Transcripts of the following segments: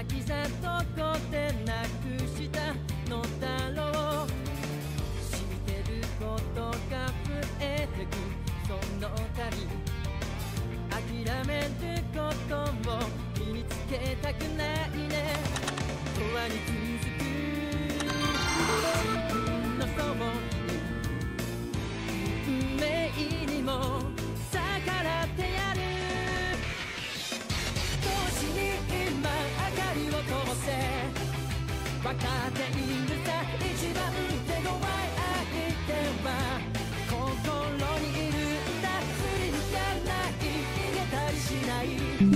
先さどこでなくしたのだろう知ってることが増えてくその度諦めることを身につけたくないね永遠に途中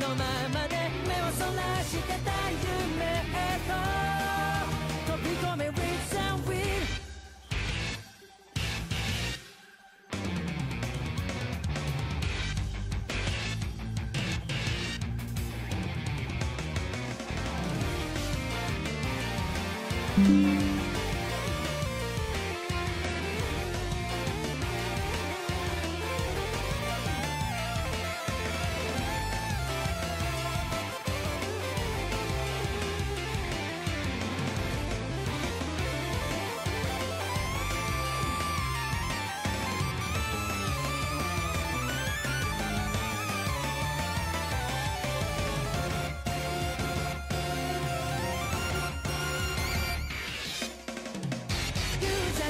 のままで目をそらしてた夢へと飛び込め With and Will うん。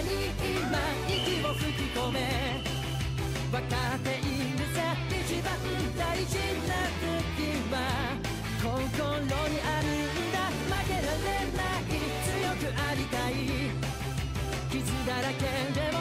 に今息を吹き込め。分かっているさ一番大事な時は心にあるんだ。負けられない強くありたい。傷だらけでも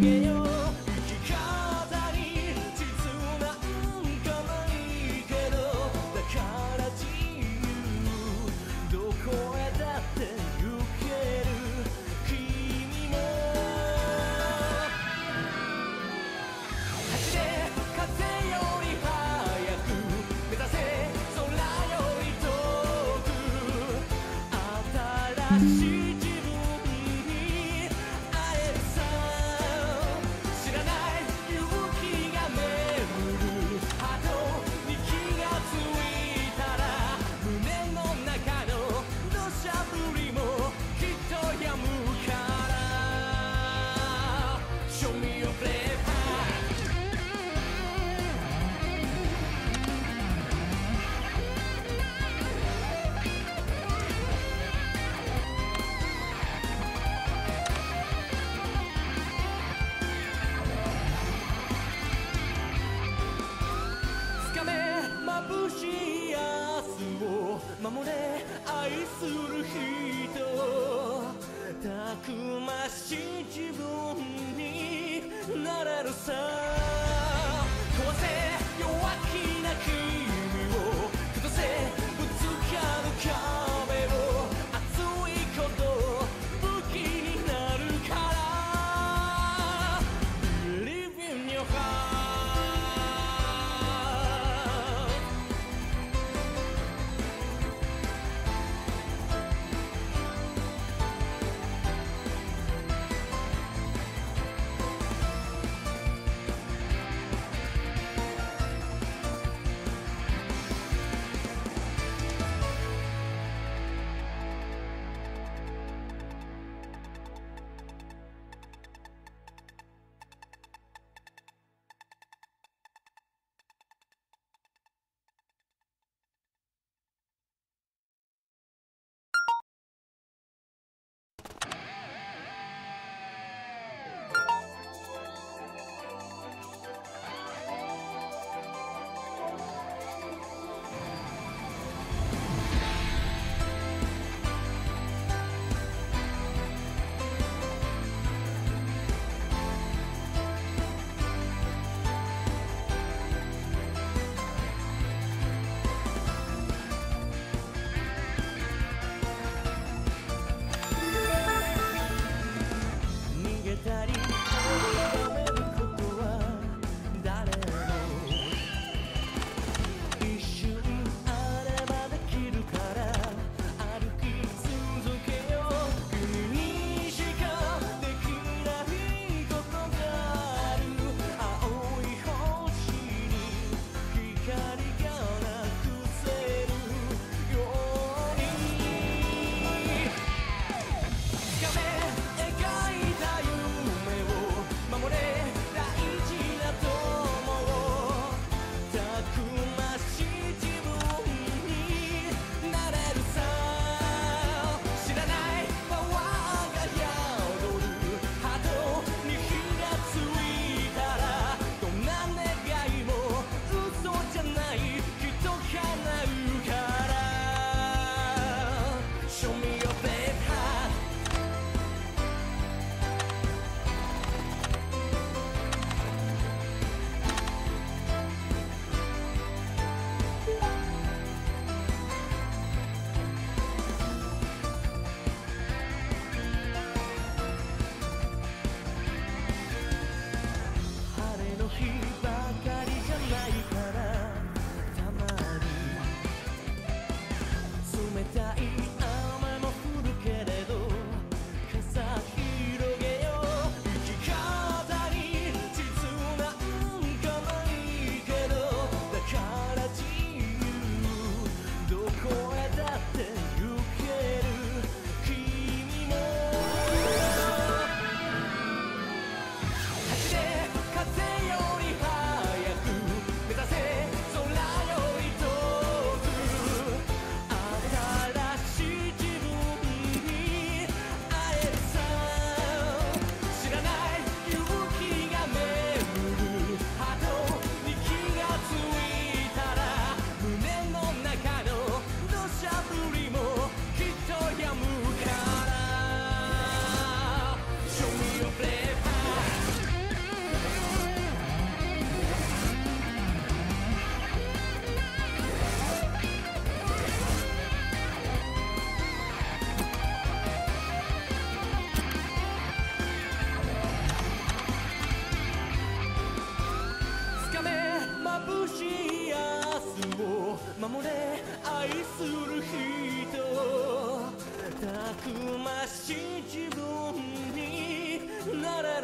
也有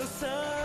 sun.